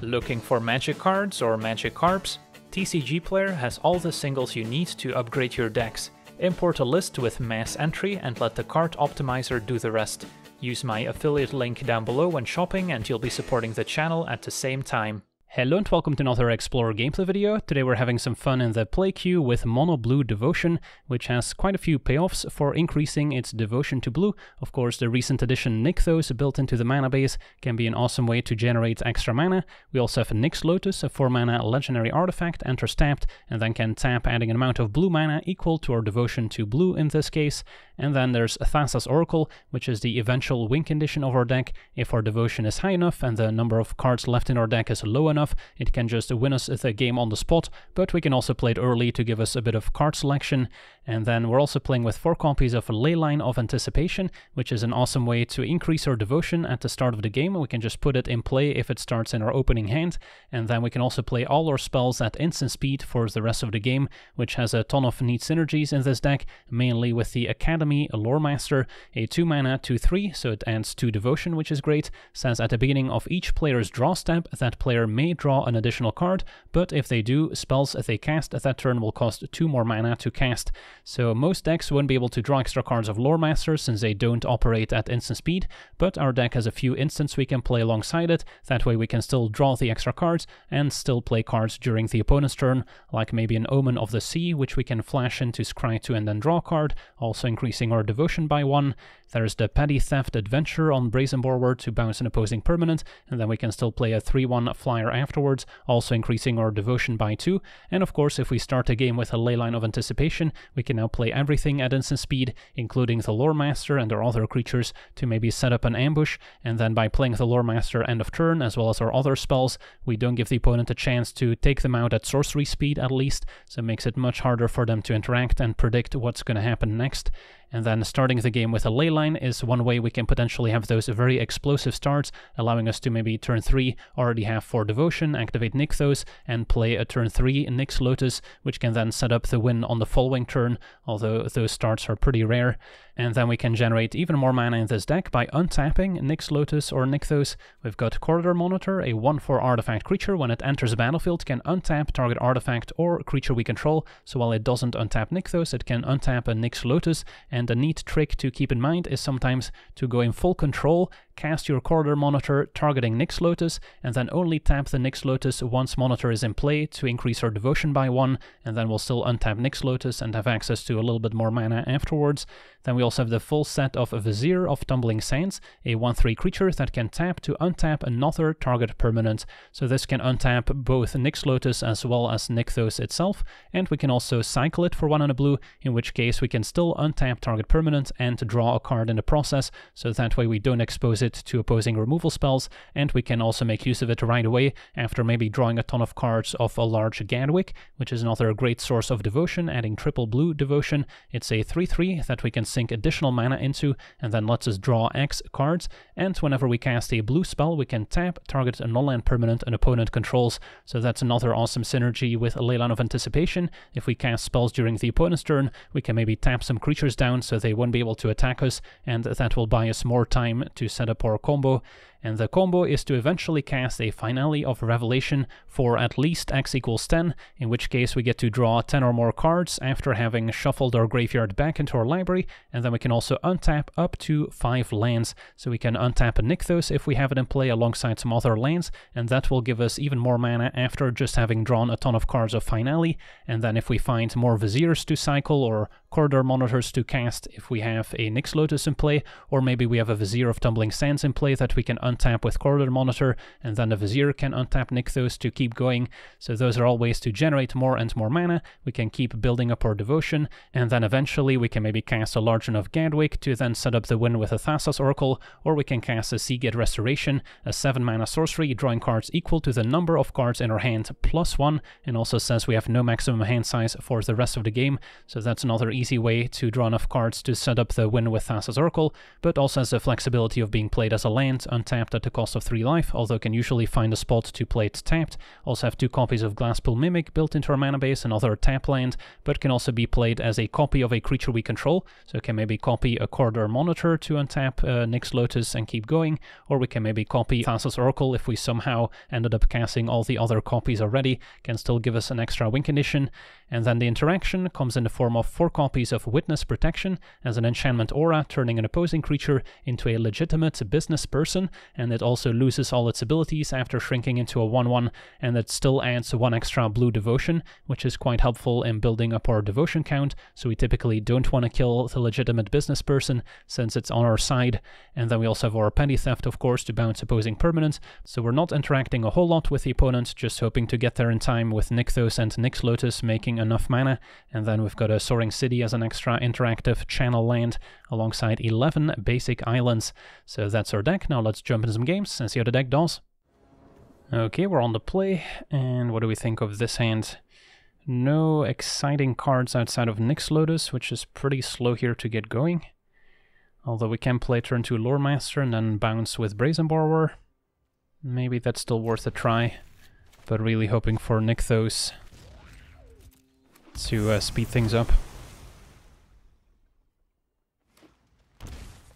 Looking for magic cards or magic carps? TCG Player has all the singles you need to upgrade your decks. Import a list with mass entry and let the card optimizer do the rest. Use my affiliate link down below when shopping and you'll be supporting the channel at the same time. Hello and welcome to another Explorer gameplay video. Today we're having some fun in the play queue with Mono Blue Devotion, which has quite a few payoffs for increasing its devotion to blue. Of course, the recent addition Nykthos built into the mana base can be an awesome way to generate extra mana. We also have Nyx Lotus, a 4 mana legendary artifact, enters tapped and then can tap adding an amount of blue mana equal to our devotion to blue in this case. And then there's Thassa's Oracle, which is the eventual win condition of our deck. If our devotion is high enough and the number of cards left in our deck is low enough, enough, it can just win us the game on the spot, but we can also play it early to give us a bit of card selection. And then we're also playing with four copies of Leyline of Anticipation, which is an awesome way to increase our devotion at the start of the game. We can just put it in play if it starts in our opening hand, and then we can also play all our spells at instant speed for the rest of the game, which has a ton of neat synergies in this deck, mainly with the Academy Loremaster, a 2 mana 2 3, so it adds 2 devotion, which is great. Says at the beginning of each player's draw step, that player may draw an additional card, but if they do, spells they cast at that turn will cost 2 more mana to cast. So most decks won't be able to draw extra cards of Lore Masters since they don't operate at instant speed, but our deck has a few instants we can play alongside it, that way we can still draw the extra cards and still play cards during the opponent's turn, like maybe an Omen of the Sea, which we can flash into scry 2 and then draw a card, also increasing our devotion by 1. There's the Petty Theft Adventure on Brazen Borrower to bounce an opposing permanent, and then we can still play a 3-1 flyer afterwards, also increasing our devotion by 2. And of course, if we start a game with a Leyline of Anticipation, we can now play everything at instant speed, including the Lore Master and our other creatures, to maybe set up an ambush, and then by playing the Lore Master end of turn, as well as our other spells, we don't give the opponent a chance to take them out at sorcery speed at least, so it makes it much harder for them to interact and predict what's going to happen next. And then starting the game with a Leyline is one way we can potentially have those very explosive starts, allowing us to maybe turn 3 already have 4 Devotion, activate Nykthos, and play a turn 3 Nyx Lotus, which can then set up the win on the following turn, although those starts are pretty rare. And then we can generate even more mana in this deck by untapping Nyx Lotus or Nykthos. We've got Corridor Monitor, a 1-4 artifact creature. When it enters the battlefield, can untap target artifact or creature we control. So while it doesn't untap Nykthos, it can untap a Nyx Lotus. And a neat trick to keep in mind is sometimes to go in full control cast your corridor monitor targeting Nyx Lotus, and then only tap the Nyx Lotus once monitor is in play to increase her devotion by one, and then we'll still untap Nyx Lotus and have access to a little bit more mana afterwards. Then we also have the full set of a Vizier of Tumbling Sands, a 1-3 creature that can tap to untap another target permanent. So this can untap both Nyx Lotus as well as Nykthos itself, and we can also cycle it for one and a blue, in which case we can still untap target permanent and draw a card in the process, so that way we don't expose it to opposing removal spells, and we can also make use of it right away after maybe drawing a ton of cards of a large Gadwick, which is another great source of devotion, adding triple blue devotion. It's a 3-3 that we can sink additional mana into, and then lets us draw X cards, and whenever we cast a blue spell, we can tap, target a non-land permanent an opponent controls, so that's another awesome synergy with Leyline of Anticipation. If we cast spells during the opponent's turn, we can maybe tap some creatures down so they won't be able to attack us, and that will buy us more time to set up our combo and the combo is to eventually cast a Finale of Revelation for at least x equals 10, in which case we get to draw 10 or more cards after having shuffled our graveyard back into our library, and then we can also untap up to 5 lands. So we can untap a Nykthos if we have it in play alongside some other lands, and that will give us even more mana after just having drawn a ton of cards of Finale, and then if we find more Viziers to cycle or corridor monitors to cast if we have a Nyx Lotus in play, or maybe we have a Vizier of Tumbling Sands in play that we can untap with Corridor Monitor, and then the Vizier can untap Nykthos to keep going. So those are all ways to generate more and more mana. We can keep building up our devotion, and then eventually we can maybe cast a large enough Gadwick to then set up the win with a Thassa's Oracle, or we can cast a Seagate Restoration, a 7 mana sorcery, drawing cards equal to the number of cards in our hand plus 1, and also says we have no maximum hand size for the rest of the game, so that's another easy way to draw enough cards to set up the win with Thassa's Oracle, but also has the flexibility of being played as a land, untapped at the cost of 3 life, although can usually find a spot to play it tapped. Also have two copies of Glasspool Mimic built into our mana base, another tap land, but can also be played as a copy of a creature we control, so can maybe copy a Corridor Monitor to untap uh, Nyx Lotus and keep going, or we can maybe copy Thassa's Oracle if we somehow ended up casting all the other copies already, can still give us an extra win condition, and then the interaction comes in the form of four copies of Witness Protection as an enchantment aura, turning an opposing creature into a legitimate business person, and it also loses all its abilities after shrinking into a 1-1, and it still adds one extra blue devotion, which is quite helpful in building up our devotion count, so we typically don't want to kill the legitimate business person since it's on our side, and then we also have our petty theft, of course, to bounce opposing permanents, so we're not interacting a whole lot with the opponent, just hoping to get there in time with Nykthos and Nyx Lotus making enough mana, and then we've got a Soaring City as an extra interactive channel land alongside 11 basic islands. So that's our deck. Now let's jump into some games and see how the deck does. Okay, we're on the play, and what do we think of this hand? No exciting cards outside of Nyx Lotus, which is pretty slow here to get going. Although we can play turn 2 Lore Master and then bounce with Brazen Borrower. Maybe that's still worth a try, but really hoping for Nykthos to uh, speed things up.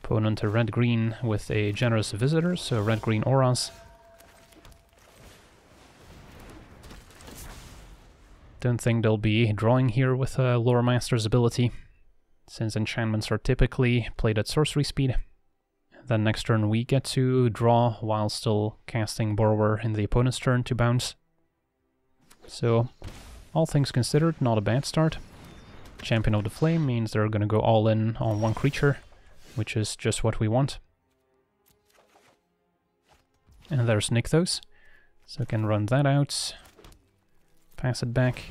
Opponent red-green with a generous visitor, so red-green auras. Don't think they'll be drawing here with a Lore Master's ability, since enchantments are typically played at sorcery speed. Then next turn we get to draw while still casting Borrower in the opponent's turn to bounce. So all things considered, not a bad start. Champion of the Flame means they're gonna go all in on one creature, which is just what we want. And there's Nykthos, so I can run that out, pass it back.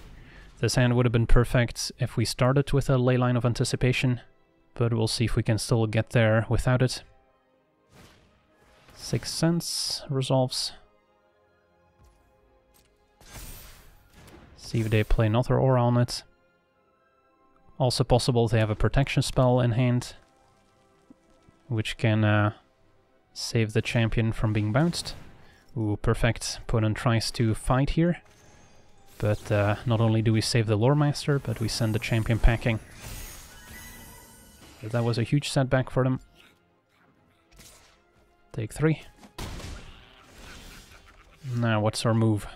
This hand would have been perfect if we started with a Leyline of Anticipation, but we'll see if we can still get there without it. Sixth Sense resolves. See if they play another aura on it. Also possible they have a protection spell in hand, which can uh, save the champion from being bounced. Ooh, perfect. Opponent tries to fight here. But uh, not only do we save the Lore Master, but we send the champion packing. But that was a huge setback for them. Take three. Now, what's our move?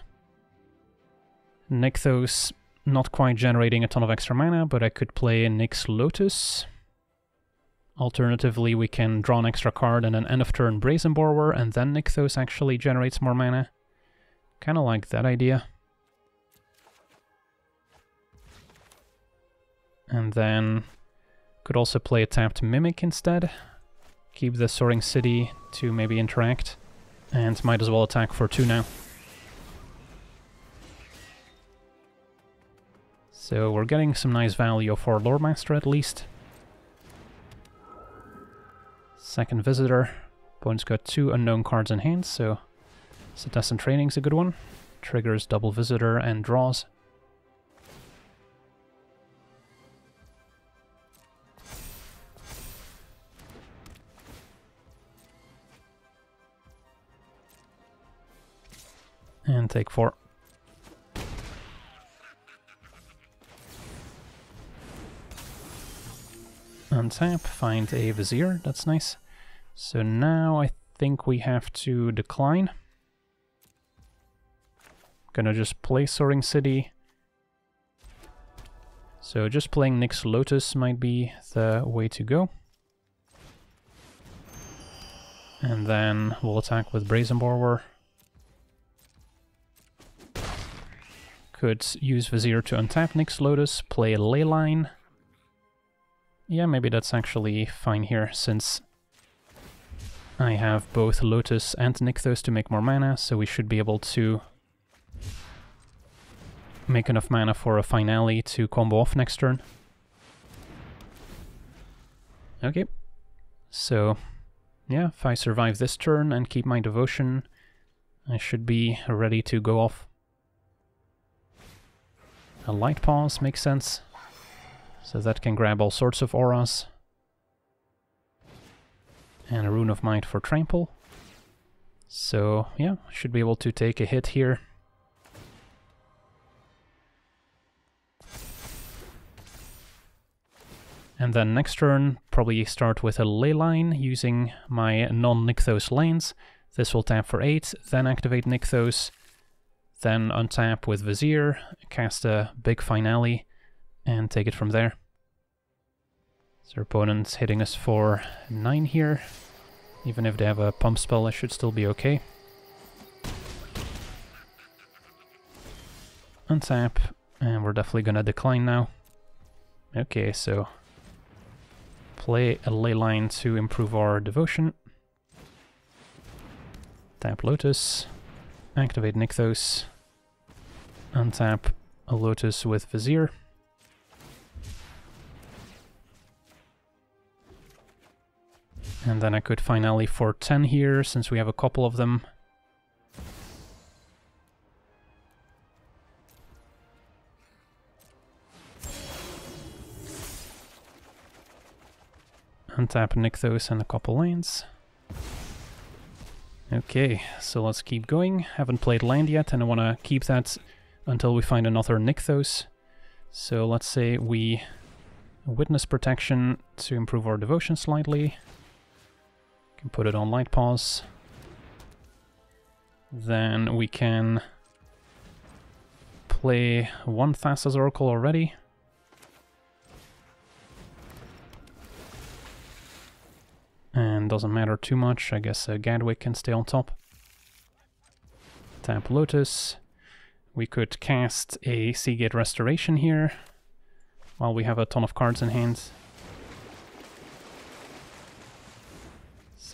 Nykthos not quite generating a ton of extra mana, but I could play Nyx Lotus. Alternatively, we can draw an extra card and an end of turn Brazen Borrower, and then Nykthos actually generates more mana. Kinda like that idea. And then could also play a tapped Mimic instead. Keep the Soaring City to maybe interact. And might as well attack for two now. So we're getting some nice value for Lore Master at least. Second Visitor. Opponent's got two unknown cards in hand, so Setessan Training's a good one. Triggers double Visitor and draws. And take four. Untap, find a Vizier, that's nice. So now I think we have to decline. Gonna just play Soaring City. So just playing Nyx Lotus might be the way to go. And then we'll attack with Brazen Borrower. Could use Vizier to untap Nyx Lotus, play Leyline, yeah, maybe that's actually fine here, since I have both Lotus and Nykthos to make more mana, so we should be able to make enough mana for a finale to combo off next turn. Okay, so yeah, if I survive this turn and keep my devotion, I should be ready to go off. A Light-Paws makes sense. So that can grab all sorts of auras. And a Rune of Might for Trample. So, yeah, should be able to take a hit here. And then next turn, probably start with a Leyline using my non-Nykthos lands. This will tap for 8, then activate Nykthos, then untap with Vizier, cast a big Finale, and take it from there. So our opponent's hitting us for 9 here. Even if they have a pump spell, I should still be okay. Untap, and we're definitely gonna decline now. Okay, so play a Leyline to improve our devotion. Tap Lotus, activate Nykthos, untap a Lotus with Vizier. And then I could Finale for 10 here, since we have a couple of them. Untap Nykthos and a couple lanes. Okay, so let's keep going. Haven't played land yet, and I want to keep that until we find another Nykthos. So let's say we Witness Protection to improve our devotion slightly. Can put it on Light-Paws. Then we can play one Thassa's Oracle already. And doesn't matter too much, I guess uh, Gadwick can stay on top. Tap Lotus. We could cast a Seagate Restoration here, while we have a ton of cards in hand.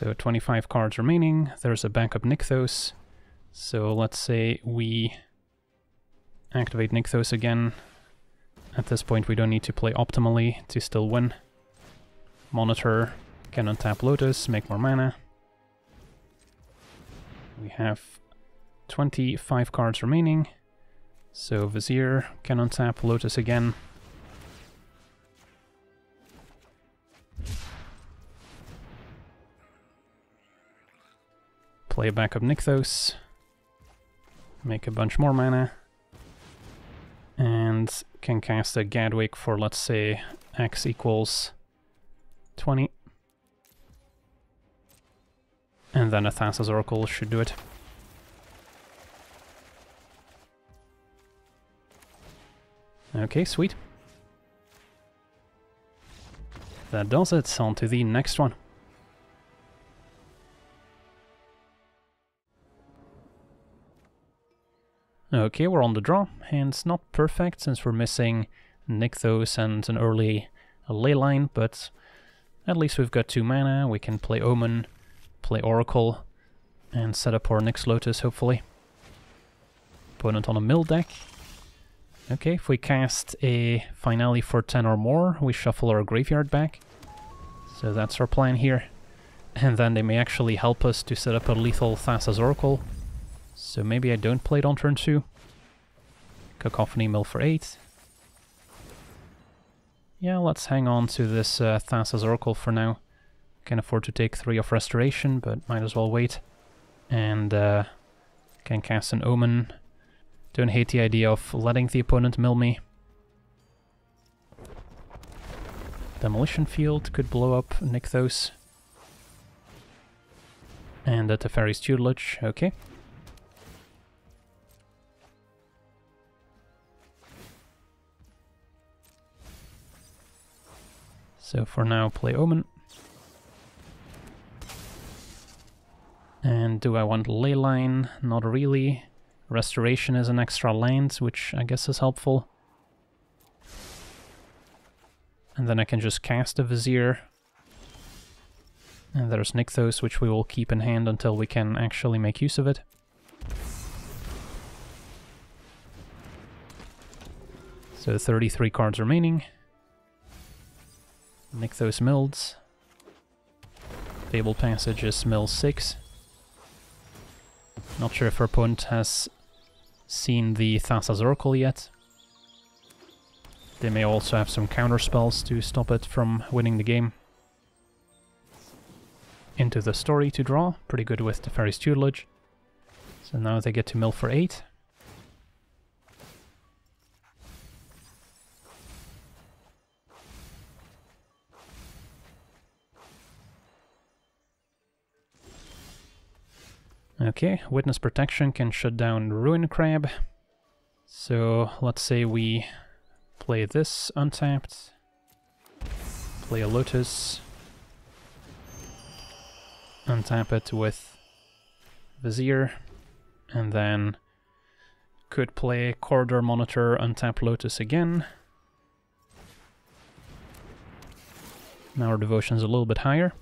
So 25 cards remaining, there's a backup Nykthos. So let's say we activate Nykthos again. At this point we don't need to play optimally to still win. Monitor can untap Lotus, make more mana. We have 25 cards remaining. So Vizier can untap Lotus again. Play a backup Nykthos. Make a bunch more mana. And can cast a Gadwick for, let's say, x equals 20. And then a Thassa's Oracle should do it. Okay, sweet. That does it. On to the next one. Okay, we're on the draw. Hand's not perfect since we're missing Nykthos and an early Leyline, but at least we've got two mana. We can play Omen, play Oracle, and set up our next Lotus, hopefully. Opponent on a mill deck. Okay, if we cast a Finale for 10 or more, we shuffle our graveyard back. So that's our plan here. And then they may actually help us to set up a lethal Thassa's Oracle, so maybe I don't play it on turn 2. Cacophony mill for 8. Yeah, let's hang on to this uh, Thassa's Oracle for now. Can afford to take 3 of Restoration, but might as well wait. And uh, can cast an Omen. Don't hate the idea of letting the opponent mill me. Demolition Field could blow up Nykthos. And the Teferi's Tutelage, okay. So for now, play Omen. And do I want Leyline? Not really. Restoration is an extra land, which I guess is helpful. And then I can just cast a Vizier. And there's Nykthos, which we will keep in hand until we can actually make use of it. So 33 cards remaining. Nykthos Milds. Fabled Passage is Mill 6. Not sure if our opponent has seen the Thassa's Oracle yet. They may also have some counter spells to stop it from winning the game. Into the story to draw, pretty good with the Teferi's Tutelage. So now they get to mill for 8. Okay, Witness Protection can shut down Ruin Crab. So let's say we play this untapped, play a Lotus, untap it with Vizier, and then could play Corridor Monitor, untap Lotus again. Now our devotion's a little bit higher.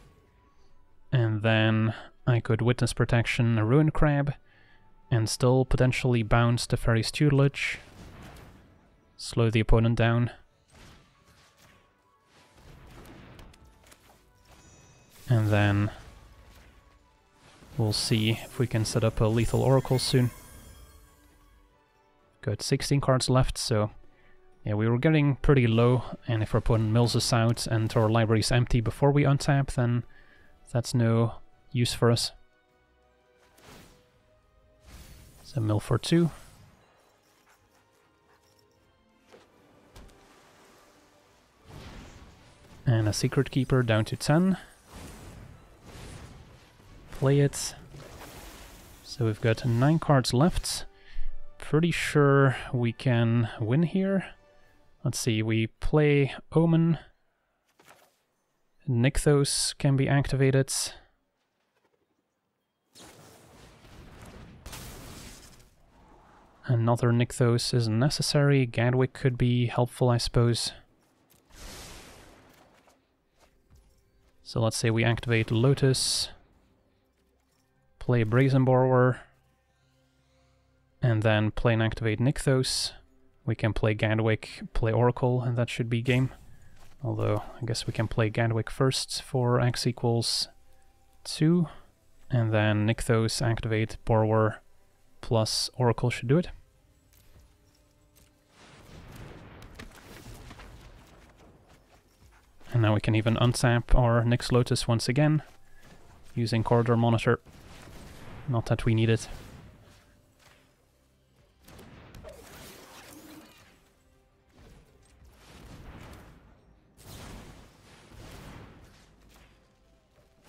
And then I could Witness Protection a Ruin Crab, and still potentially bounce Teferi's Tutelage. Slow the opponent down. And then we'll see if we can set up a Lethal Oracle soon. Got 16 cards left, so yeah, we were getting pretty low, and if our opponent mills us out and our library is empty before we untap, then that's no use for us. So mill for two. And a Secret Keeper down to 10. Play it. So we've got 9 cards left. Pretty sure we can win here. Let's see, we play Omen. Nykthos can be activated. Another Nykthos isn't necessary. Gadwick could be helpful, I suppose. So let's say we activate Lotus, play Brazen Borrower, and then play and activate Nykthos. We can play Gadwick, play Oracle, and that should be game. Although, I guess we can play Gadwick first for x equals 2, and then Nykthos, activate Borrower, plus Oracle should do it. And now we can even untap our Nyx Lotus once again, using Corridor Monitor. Not that we need it.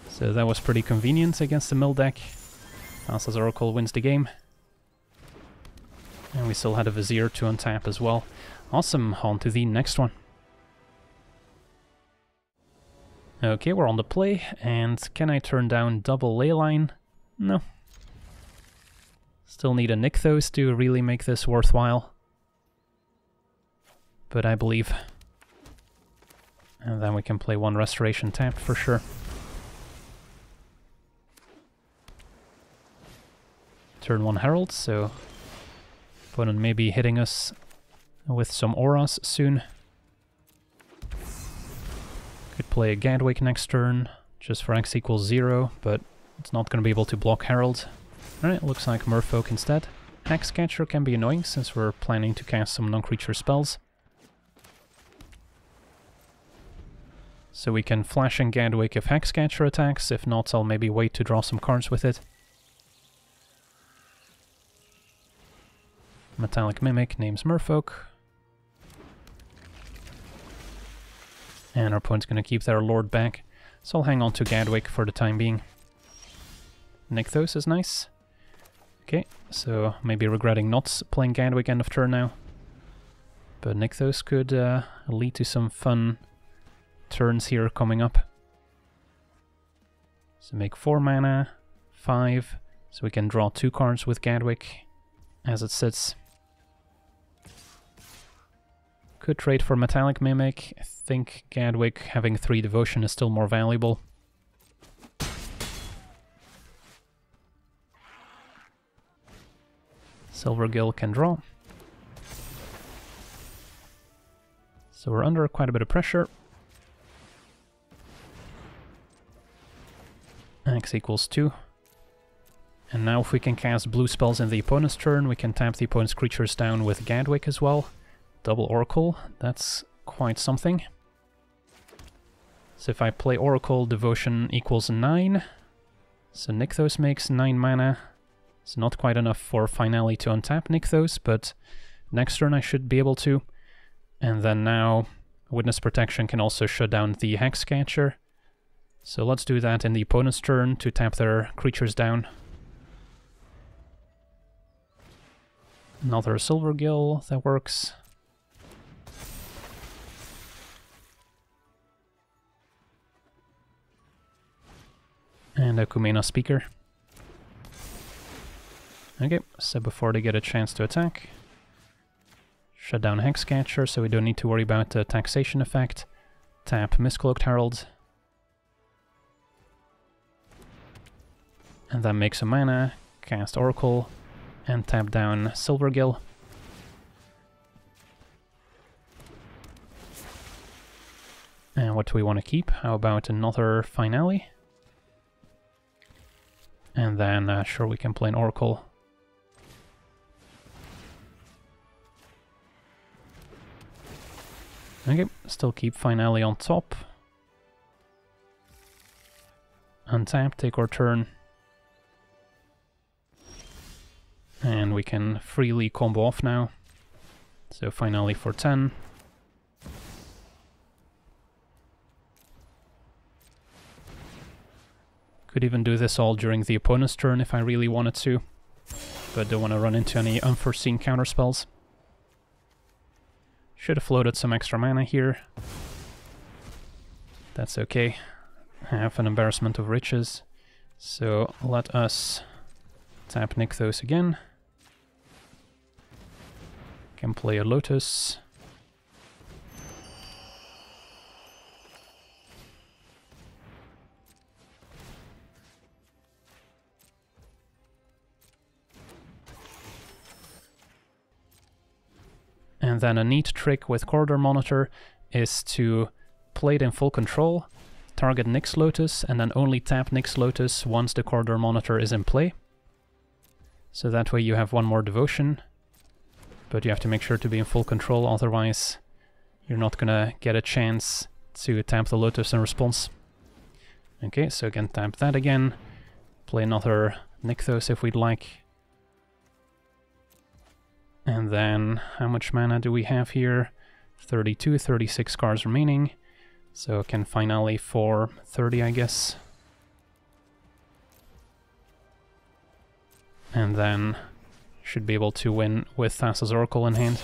So that was pretty convenient against the mill deck. Thassa's Oracle wins the game. And we still had a Vizier to untap as well. Awesome, on to the next one. Okay, we're on the play, and can I turn down double leyline? No. Still need a Nykthos to really make this worthwhile. But I believe. And then we can play one Restoration tap for sure. Turn one Herald, so opponent may be hitting us with some auras soon. Play a Gadwick next turn, just for x equals 0, but it's not going to be able to block Herald. Alright, looks like Merfolk instead. Hexcatcher can be annoying, since we're planning to cast some non-creature spells. So we can flash and Gadwick if Hexcatcher attacks, if not I'll maybe wait to draw some cards with it. Metallic Mimic names Merfolk. And our opponent's going to keep their Lord back, so I'll hang on to Gadwick for the time being. Nykthos is nice. Okay, so maybe regretting not playing Gadwick end of turn now. But Nykthos could uh, lead to some fun turns here coming up. So make 4 mana, 5, so we can draw 2 cards with Gadwick as it sits. Trade for Metallic Mimic. I think Gadwick having 3 Devotion is still more valuable. Silvergill can draw. So we're under quite a bit of pressure. X equals 2. And now if we can cast blue spells in the opponent's turn, we can tap the opponent's creatures down with Gadwick as well Double Oracle, that's quite something. So if I play Oracle, Devotion equals 9. So Nykthos makes 9 mana. It's not quite enough for Finale to untap Nykthos, but next turn I should be able to. And then now Witness Protection can also shut down the Hexcatcher. So let's do that in the opponent's turn to tap their creatures down. Another Silvergill, that works. And a Kumena speaker. Okay, so before they get a chance to attack, shut down Hexcatcher so we don't need to worry about the taxation effect. Tap Mistcloaked Herald. And then make some mana, cast Oracle, and tap down Silvergill. And what do we want to keep? How about another Finale? And then, uh, sure, we can play an Oracle. Okay, still keep Finale on top. Untap, take our turn. And we can freely combo off now. So Finale for 10. Could even do this all during the opponent's turn if I really wanted to, but don't want to run into any unforeseen counterspells. Should have floated some extra mana here. That's okay. I have an embarrassment of riches. So let us tap Nykthos again. Can play a Lotus. Then a neat trick with Corridor Monitor is to play it in full control, target Nyx Lotus, and then only tap Nyx Lotus once the Corridor Monitor is in play. So that way you have one more devotion, but you have to make sure to be in full control, otherwise you're not gonna get a chance to tap the Lotus in response. Okay, so again tap that again, play another Nykthos if we'd like, and then how much mana do we have here? 32, 36 cards remaining. So can Finale for 30, I guess. And then should be able to win with Thassa's Oracle in hand.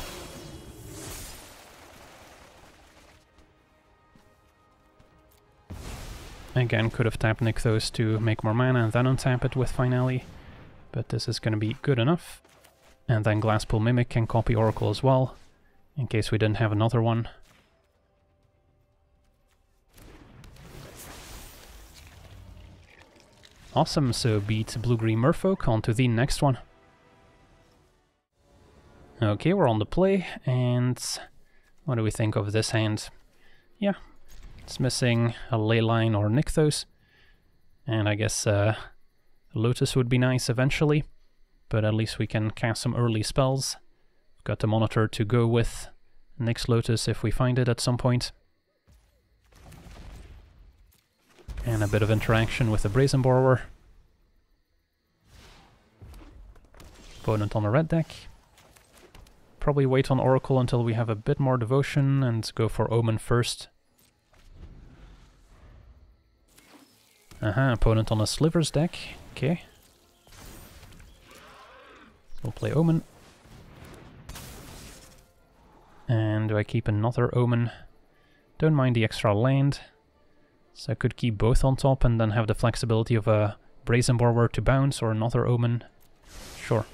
Again, could have tapped Nykthos to make more mana and then untap it with Finale, but this is going to be good enough. And then Glasspool Mimic can copy Oracle as well, in case we didn't have another one. Awesome, so beat Blue-Green Merfolk, on to the next one. Okay, we're on the play, and what do we think of this hand? Yeah, it's missing a Leyline or Nykthos, and I guess uh, Lotus would be nice eventually but at least we can cast some early spells. Got the monitor to go with Nyx Lotus if we find it at some point. And a bit of interaction with the Brazen Borrower. Opponent on the red deck. Probably wait on Oracle until we have a bit more devotion and go for Omen first. Aha, uh -huh, opponent on a Slivers deck. Okay. We'll play Omen. And do I keep another Omen? Don't mind the extra land. So I could keep both on top and then have the flexibility of a Brazen Borrower to bounce or another Omen. Sure.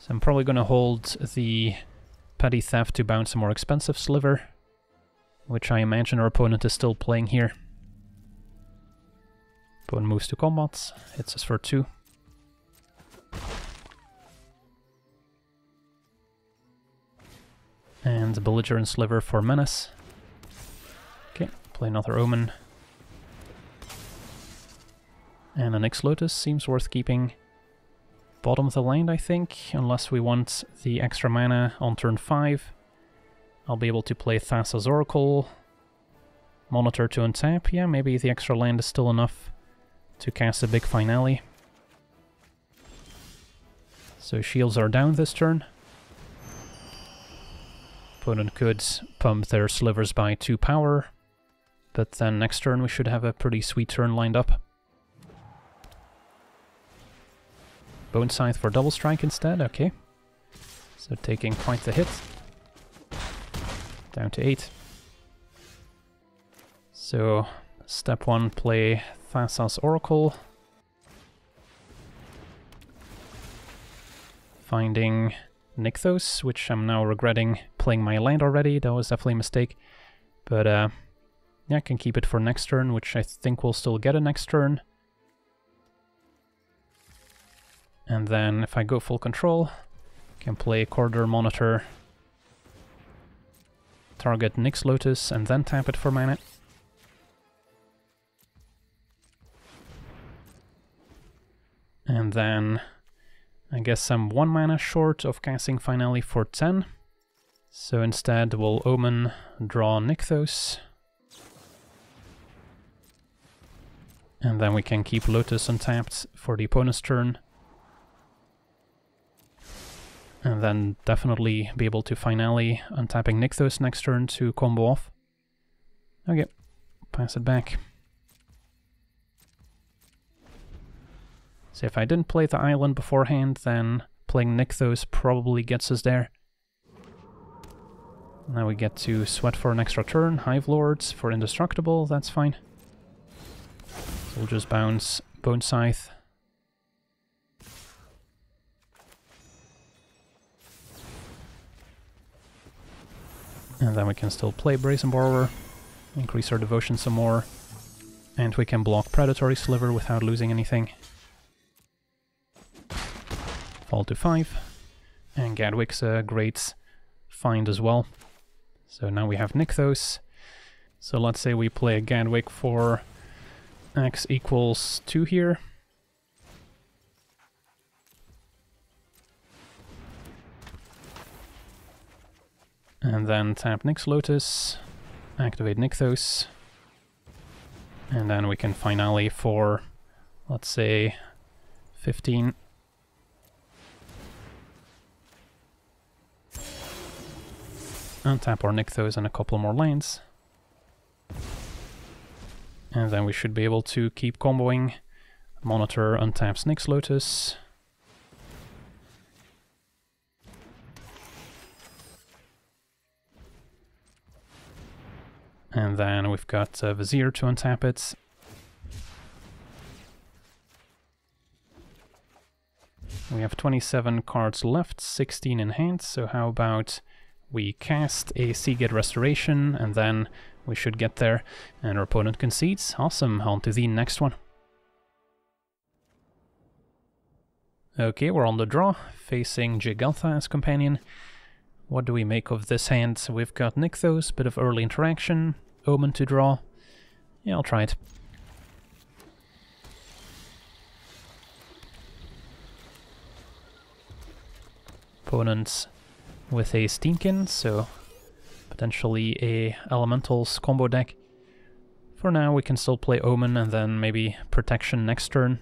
So I'm probably going to hold the Petty Theft to bounce a more expensive Sliver, which I imagine our opponent is still playing here. Bone moves to combat, hits us for 2. And Belligerent Sliver for Menace. Okay, play another Omen. And an Nyx Lotus seems worth keeping. bottom of the land, I think, unless we want the extra mana on turn 5. I'll be able to play Thassa's Oracle, Monitor to untap. Yeah, maybe the extra land is still enough to cast a big finale. So shields are down this turn. Opponent could pump their slivers by 2 power, but then next turn we should have a pretty sweet turn lined up. Bone Scythe for double strike instead, okay. So taking quite the hit. Down to 8. So, step 1, play Thassa's Oracle. Finding Nykthos, which I'm now regretting playing my land already, that was definitely a mistake. But uh, yeah, I can keep it for next turn, which I think we'll still get a next turn. And then if I go full control, can play Corridor Monitor, target Nyx Lotus, and then tap it for mana. And then I guess I'm one mana short of casting Finale for 10. So instead we'll Omen, draw Nykthos. And then we can keep Lotus untapped for the opponent's turn. And then definitely be able to Finale untapping Nykthos next turn to combo off. Okay, pass it back. So if I didn't play the island beforehand, then playing Nykthos probably gets us there. Now we get to sweat for an extra turn, Hive Lords for Indestructible, that's fine. So we'll just bounce Bone Scythe And then we can still play Brazen Borrower, increase our devotion some more, and we can block Predatory Sliver without losing anything. Fall to 5, and Gadwick's a uh, great find as well. So now we have Nykthos. So let's say we play Gadwick for x equals 2 here. And then tap Nyx Lotus, activate Nykthos, and then we can Finale for, let's say, 15. Untap our Nykthos and a couple more lanes. And then we should be able to keep comboing. Monitor untaps Nyx Lotus. And then we've got uh, Vizier to untap it. We have 27 cards left, 16 in hand, so how about we cast a Seagate Restoration, and then we should get there, and our opponent concedes. Awesome, on to the next one. Okay, we're on the draw, facing Jegantha as companion. What do we make of this hand? We've got Nykthos, bit of early interaction, Omen to draw. Yeah, I'll try it. Opponents with a Steamkin, so potentially a Elementals combo deck. For now, we can still play Omen and then maybe Protection next turn.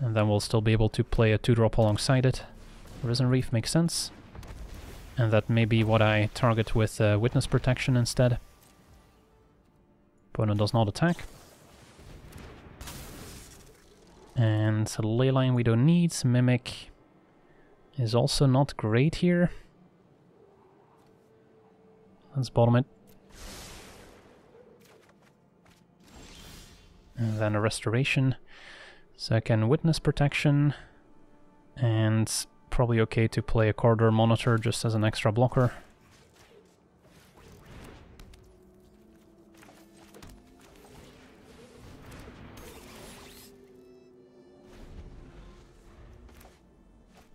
And then we'll still be able to play a 2-drop alongside it. Risen Reef makes sense. And that may be what I target with uh, Witness Protection instead. Opponent does not attack. And Leyline we don't need. Mimic is also not great here. Let's bottom it. And then a Restoration. So I can Witness Protection and probably okay to play a corridor monitor just as an extra blocker.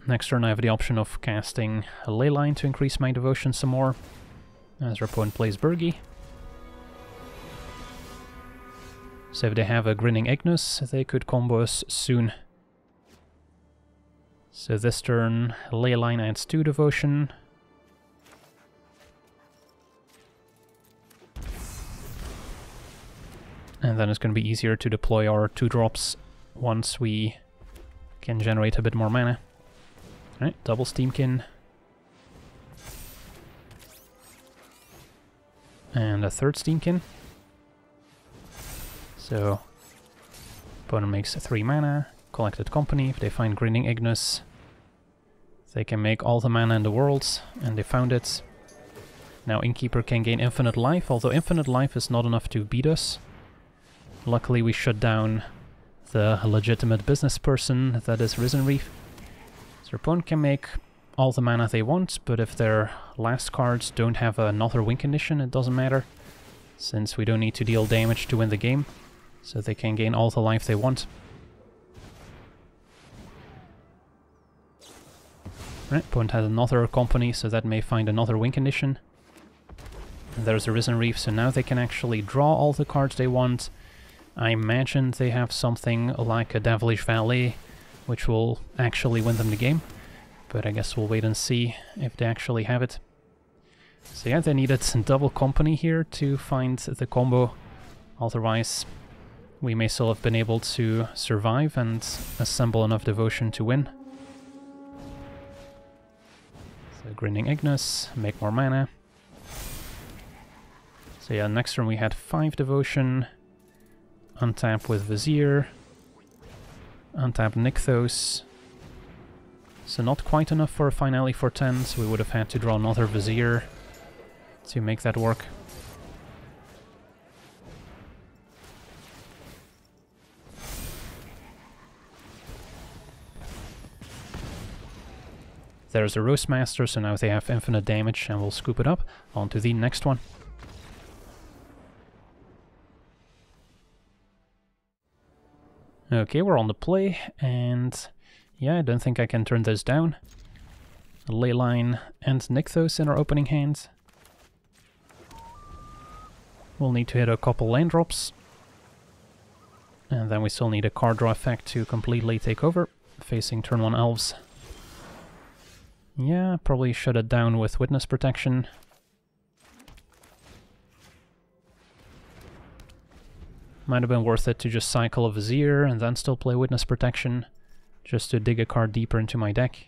Next turn I have the option of casting a Leyline to increase my devotion some more, as our opponent plays Birgi. So if they have a Grinning Ignis, they could combo us soon So this turn, Leyline adds 2 devotion. And then it's going to be easier to deploy our 2 drops once we can generate a bit more mana. Alright, double Steamkin. And a third Steamkin. So, opponent makes 3 mana, collected company, if they find Grinning Ignis, they can make all the mana in the world, and they found it. Now Innkeeper can gain infinite life, although infinite life is not enough to beat us. Luckily we shut down the legitimate business person that is Risen Reef. So your opponent can make all the mana they want, but if their last cards don't have another win condition, it doesn't matter, since we don't need to deal damage to win the game, so they can gain all the life they want. Right, opponent has another company, so that may find another win condition. And there's a Risen Reef, so now they can actually draw all the cards they want, I imagine they have something like a Devilish Valet, which will actually win them the game. But I guess we'll wait and see if they actually have it. So yeah, they needed some double company here to find the combo. Otherwise, we may still have been able to survive and assemble enough devotion to win. So Grinning Ignis, make more mana. So yeah, next turn we had 5 devotion, Untap with Vizier. Untap Nykthos. So not quite enough for a finale for 10, so we would have had to draw another Vizier to make that work. There's a Roastmaster, so now they have infinite damage, and we'll scoop it up. On to the next one. Okay, we're on the play, and yeah, I don't think I can turn this down. Leyline and Nykthos in our opening hand. We'll need to hit a couple land drops. And then we still need a card draw effect to completely take over, facing turn 1 elves. Yeah, probably shut it down with Witness Protection. Might have been worth it to just cycle a Vizier and then still play Witness Protection, just to dig a card deeper into my deck.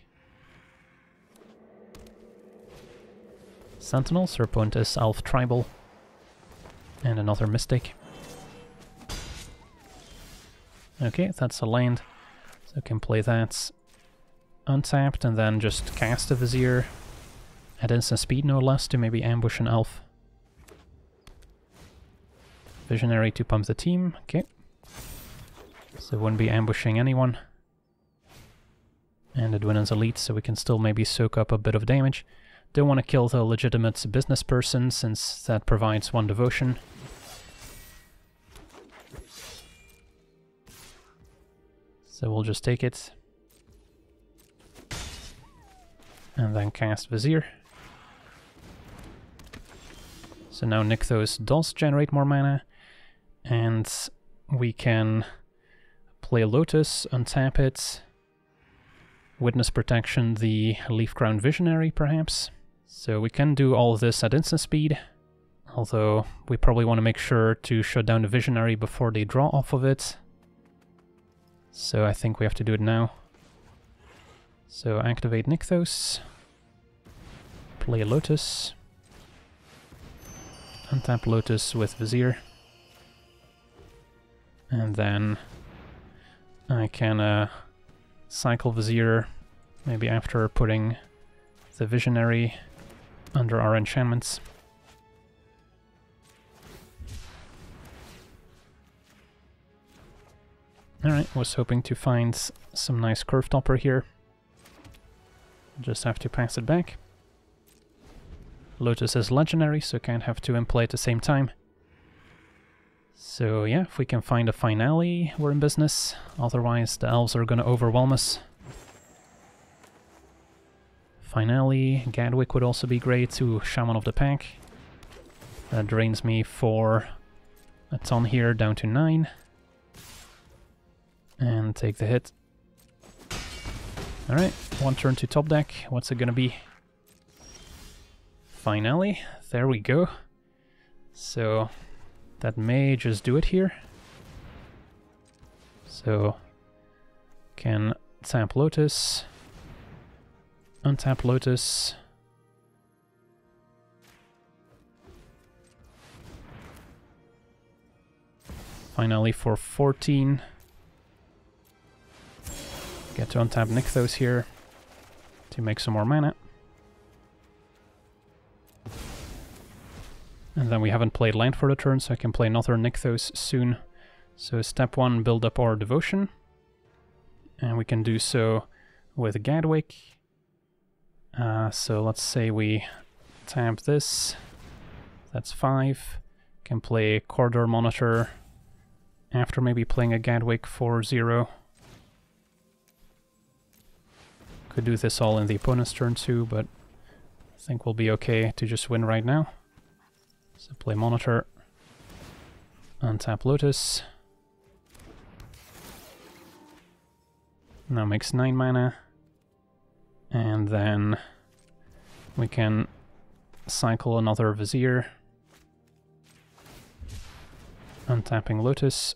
Sentinel, Serpent is Elf Tribal, and another Mystic. Okay, that's a land, so I can play that untapped and then just cast a Vizier at instant speed no less to maybe ambush an Elf. Visionary to pump the team, okay. So wouldn't be ambushing anyone. And Edwin's elite, so we can still maybe soak up a bit of damage. Don't want to kill the legitimate business person, since that provides one devotion. So we'll just take it. And then cast Vizier. So now Nykthos does generate more mana, and we can play Lotus, untap it, Witness Protection the Leaf Crown Visionary, perhaps. So we can do all this at instant speed, although we probably want to make sure to shut down the Visionary before they draw off of it. So I think we have to do it now. So activate Nykthos, play Lotus, untap Lotus with Vizier. And then I can uh, cycle Vizier maybe after putting the Visionary under our enchantments. Alright, was hoping to find some nice curve topper here. Just have to pass it back. Lotus is legendary, so can't have two in play at the same time. So yeah, if we can find a finale, we're in business. Otherwise, the elves are gonna overwhelm us. Finale, Gadwick would also be great to Shaman of the Pack. That drains me for a ton here, down to 9. And take the hit. Alright, one turn to top deck. What's it gonna be? Finally, there we go. So, that may just do it here. So, can tap Lotus, untap Lotus, finale for 14. Get to untap Nykthos here to make some more mana. And then we haven't played land for the turn, so I can play another Nykthos soon. So step one, build up our devotion. And we can do so with Gadwick. Uh, so let's say we tap this. That's five. Can play Corridor Monitor after maybe playing a Gadwick for zero. Could do this all in the opponent's turn too, but I think we'll be okay to just win right now. So play Monitor, untap Lotus. Now makes 9 mana. And then we can cycle another Vizier. Untapping Lotus.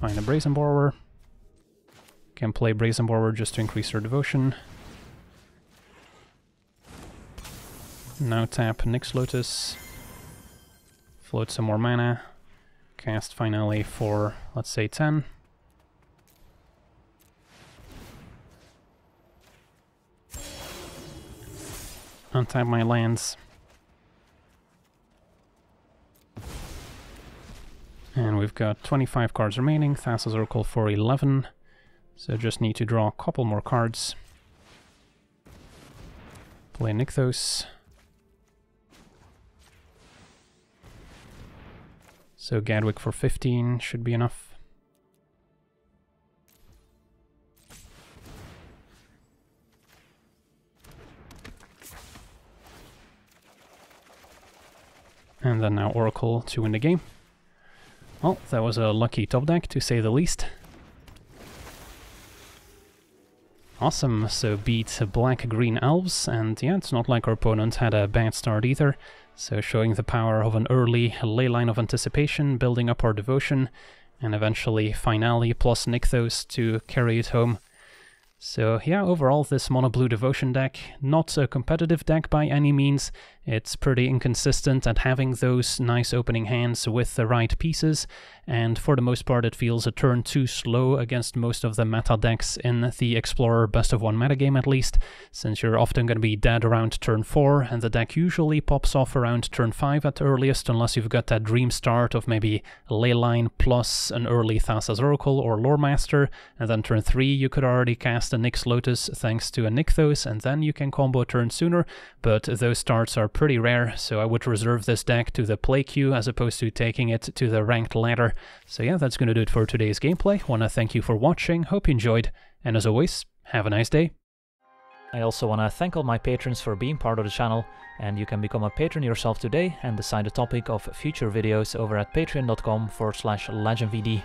Find a Brazen Borrower. Can play Brazen Borrower just to increase her devotion. Now tap Nyx Lotus. Float some more mana. Cast finale for, let's say, 10. Untap my lands. And we've got 25 cards remaining, Thassa's Oracle for 11. So just need to draw a couple more cards. Play Nykthos. So Gadwick for 15 should be enough. And then now Oracle to win the game. Well, that was a lucky top deck, to say the least. Awesome, so beat black-green elves, and yeah, it's not like our opponent had a bad start either. So showing the power of an early Leyline of Anticipation, building up our devotion, and eventually finale plus Nykthos to carry it home. So yeah, overall this mono blue devotion deck, not a competitive deck by any means, it's pretty inconsistent at having those nice opening hands with the right pieces, and for the most part it feels a turn too slow against most of the meta decks in the Explorer best of one metagame at least, since you're often going to be dead around turn 4, and the deck usually pops off around turn 5 at earliest, unless you've got that dream start of maybe Leyline plus an early Thassa's Oracle or Loremaster, and then turn 3 you could already cast a Nyx Lotus thanks to a Nykthos, and then you can combo turn sooner, but those starts are pretty rare, so I would reserve this deck to the play queue as opposed to taking it to the ranked ladder. So yeah, that's going to do it for today's gameplay. Want to thank you for watching, hope you enjoyed, and as always, have a nice day. I also want to thank all my patrons for being part of the channel, and you can become a patron yourself today and decide the topic of future videos over at patreon.com forward slash LegenVD.